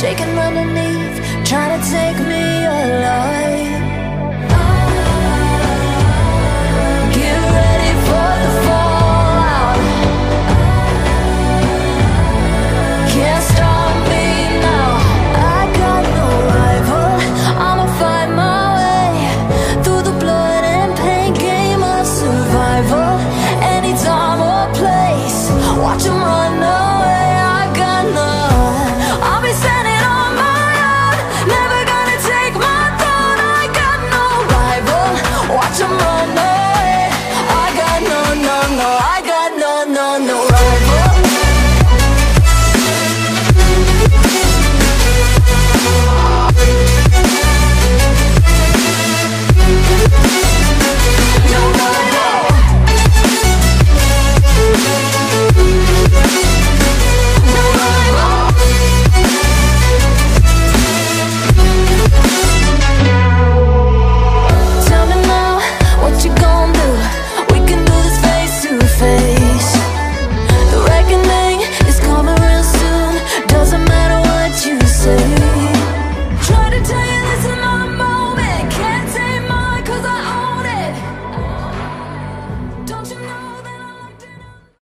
shaking underneath, trying to take me. you know.